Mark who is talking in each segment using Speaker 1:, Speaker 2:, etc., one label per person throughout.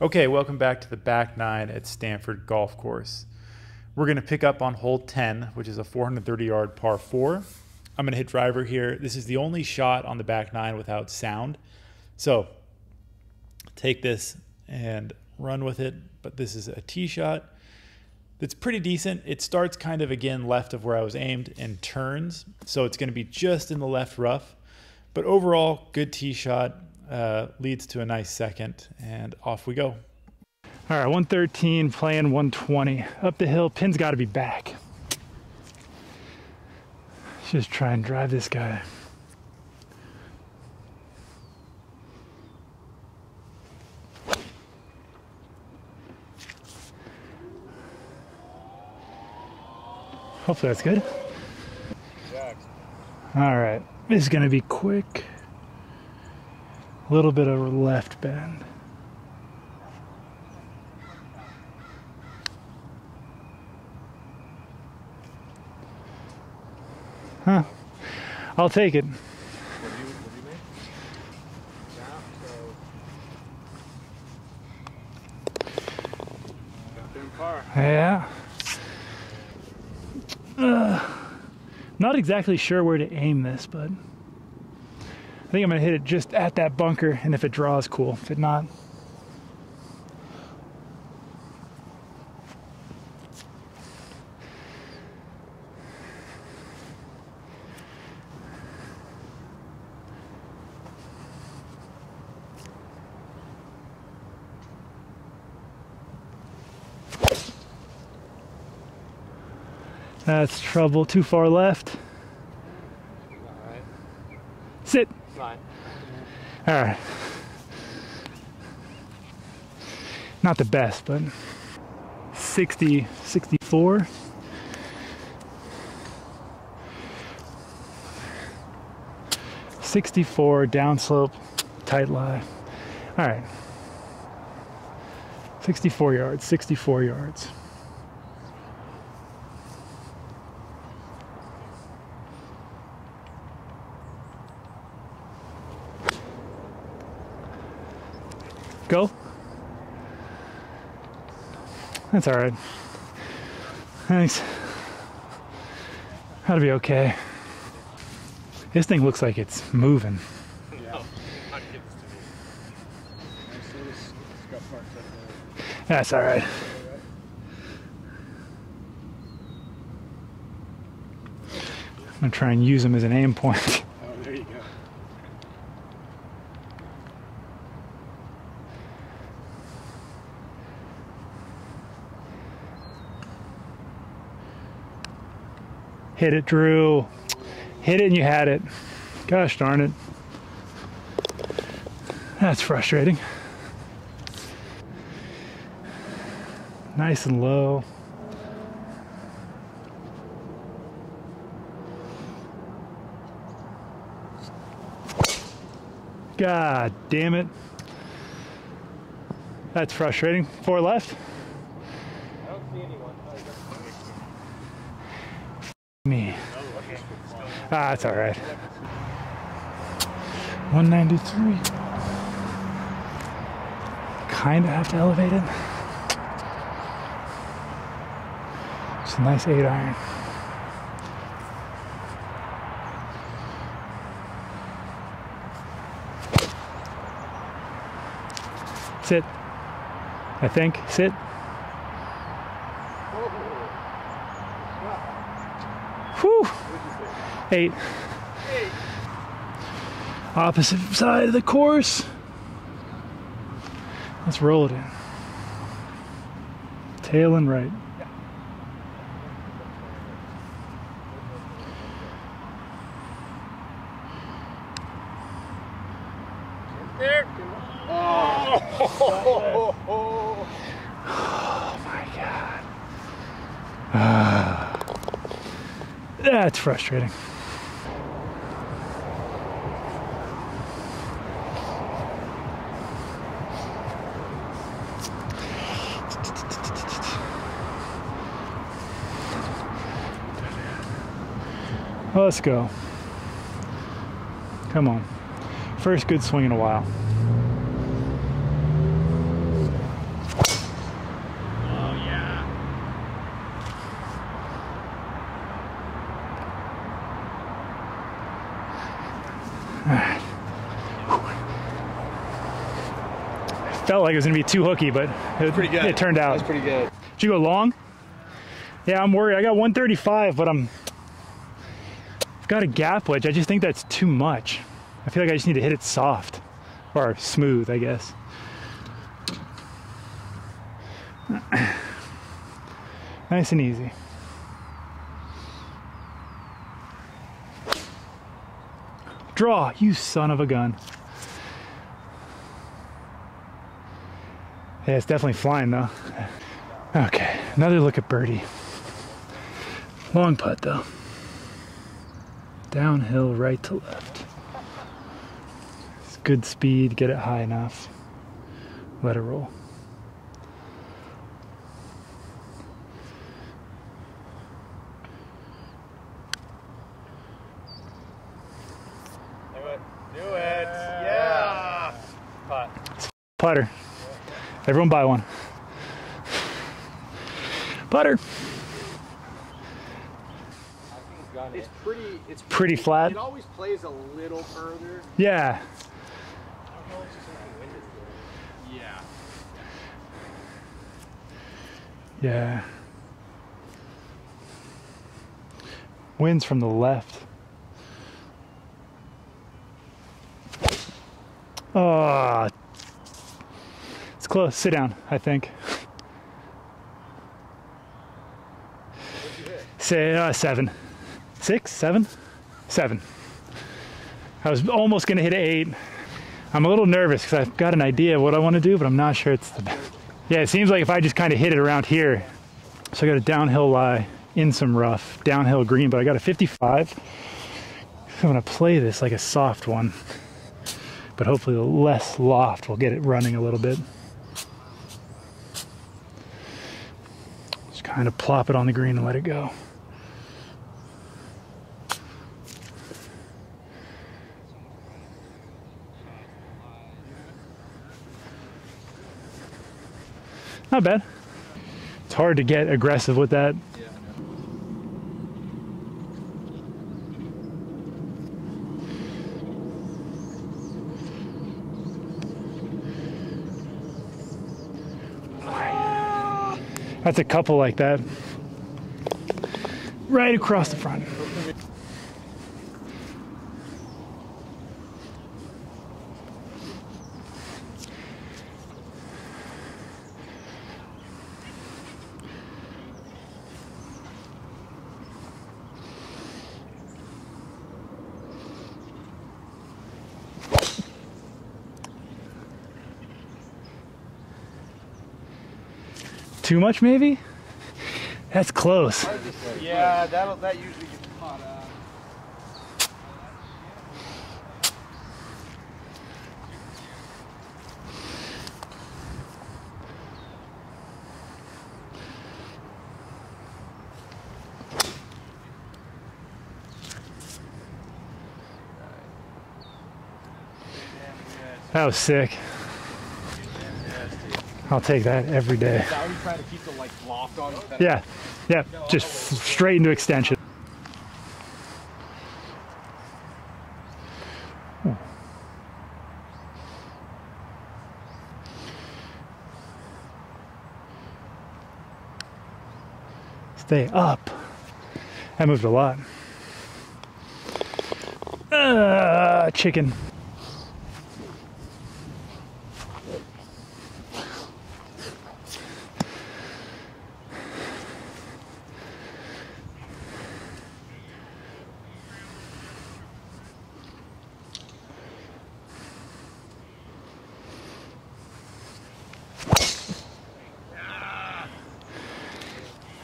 Speaker 1: Okay, welcome back to the back nine at Stanford Golf Course. We're going to pick up on hole 10, which is a 430 yard par four. I'm going to hit driver here. This is the only shot on the back nine without sound. So take this and run with it. But this is a tee shot that's pretty decent. It starts kind of again left of where I was aimed and turns. So it's going to be just in the left rough. But overall, good tee shot uh, leads to a nice second, and off we go. All right, 113 playing 120 up the hill. Pin's got to be back. Just try and drive this guy. Hopefully that's good. All right, this is gonna be quick. A little bit of a left bend. Huh. I'll take it. Yeah. Uh, not exactly sure where to aim this, but I think I'm going to hit it just at that bunker, and if it draws, cool. If it not, That's trouble. Too far left. Sit. Fine. All right. Not the best, but 60, 64. Sixty-four downslope, tight lie. All right. Sixty-four yards. Sixty-four yards. Go. That's all right. Thanks. That'll be okay. This thing looks like it's moving. Yeah. That's all right. I'm gonna try and use them as an aim point. Hit it, Drew. Hit it and you had it. Gosh darn it. That's frustrating. Nice and low. God damn it. That's frustrating. Four left. Ah, it's all right. 193. Kind of have to elevate it. It's a nice eight iron. Sit. I think. Sit. Eight. Eight. Opposite side of the course. Let's roll it in. Tail and right.
Speaker 2: There.
Speaker 1: Oh, oh my God. That's frustrating. Let's go. Come on. First good swing in a while. Oh, yeah. Felt like it was gonna be too hooky, but it, it turned out.
Speaker 3: That was pretty good.
Speaker 1: Did you go long? Yeah, I'm worried. I got 135, but I'm got a gap wedge. I just think that's too much. I feel like I just need to hit it soft or smooth, I guess. nice and easy. Draw, you son of a gun. Yeah, it's definitely flying though. Okay, another look at birdie. Long putt though. Downhill, right to left. It's good speed, get it high enough. Let it roll.
Speaker 3: Do it. Do it. Yeah. Putt.
Speaker 1: Putter. Everyone buy one. Putter.
Speaker 3: It's pretty. It's
Speaker 1: Pretty flat.
Speaker 3: It always plays a little further.
Speaker 1: Yeah.
Speaker 3: Yeah.
Speaker 1: Yeah. Winds from the left. Oh, it's close. Sit down, I think. Say uh, seven, six, seven, seven. I was almost gonna hit eight. I'm a little nervous because I've got an idea of what I want to do, but I'm not sure it's the best. Yeah, it seems like if I just kind of hit it around here. So I got a downhill lie in some rough, downhill green, but I got a 55. I'm gonna play this like a soft one, but hopefully the less loft will get it running a little bit. Just kind of plop it on the green and let it go. Not bad. It's hard to get aggressive with that. That's a couple like that. Right across the front. Too much, maybe? That's close.
Speaker 3: Yeah, that'll that usually gets caught up.
Speaker 1: That was sick. I'll take that every day.
Speaker 3: That how you trying to keep the like?
Speaker 1: Yeah, yeah, just straight into extension. Ooh. Stay up. I moved a lot. Uh, chicken.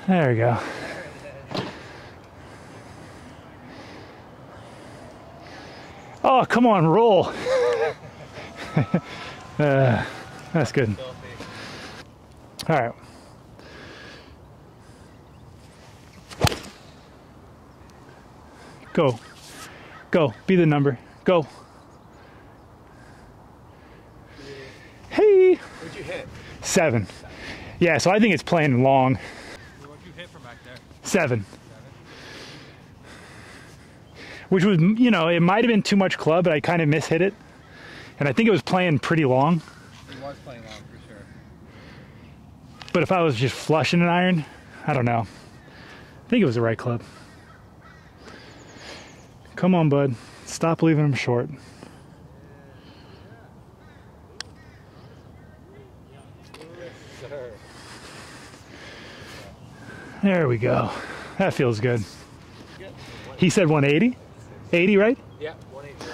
Speaker 1: There we go. Oh, come on, roll. uh, that's good. All right. Go. Go. Be the number. Go. Hey.
Speaker 3: What'd you hit?
Speaker 1: Seven. Yeah, so I think it's playing long.
Speaker 2: What'd you hit from back there?
Speaker 1: Seven. Which was, you know, it might have been too much club, but I kind of mishit it. And I think it was playing pretty long.
Speaker 2: It was playing long for sure.
Speaker 1: But if I was just flushing an iron, I don't know. I think it was the right club. Come on, bud. Stop leaving him short.
Speaker 2: Sir.
Speaker 1: There we go. That feels good. He said 180? 80, right?
Speaker 2: Yeah, 180.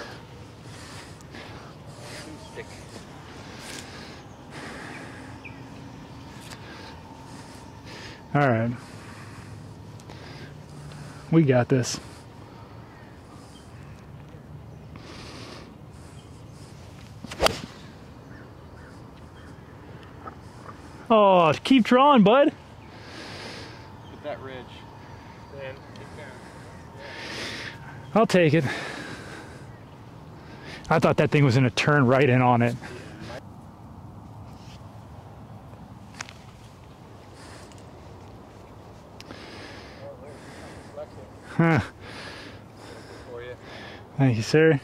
Speaker 1: All right. We got this. Oh, keep drawing, bud.
Speaker 2: With that ridge. Then keep down.
Speaker 1: I'll take it. I thought that thing was going to turn right in on it. Huh. Thank you, sir.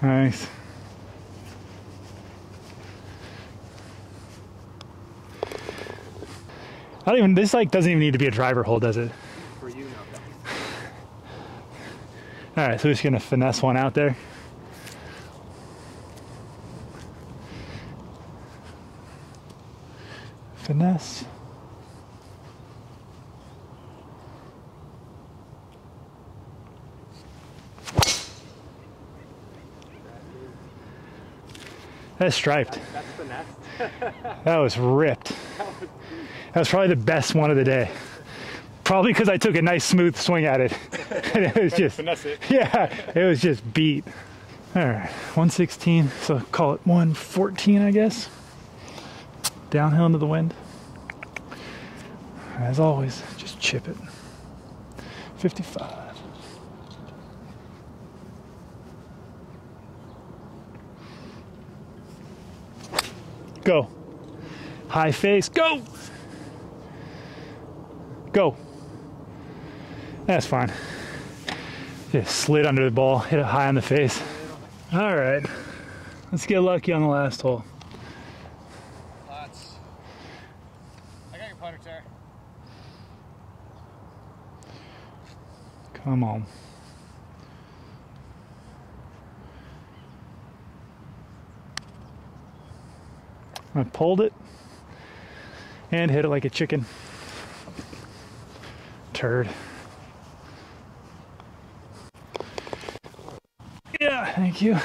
Speaker 1: Nice. I don't even. This like doesn't even need to be a driver hole, does it?
Speaker 2: For you, no.
Speaker 1: All right, so we're just gonna finesse one out there. Finesse. That's striped. That was ripped. That was probably the best one of the day. Probably because I took a nice smooth swing at it. and it was just
Speaker 3: it.
Speaker 1: yeah, it was just beat. All right, 116, so call it 114, I guess. Downhill into the wind. As always, just chip it. 55. Go. High face, go! Go. That's fine. Just slid under the ball, hit it high on the face. All right, let's get lucky on the last hole.
Speaker 2: Lots. I got your putter, sir.
Speaker 1: Come on. I pulled it and hit it like a chicken. Turd. Yeah, thank you.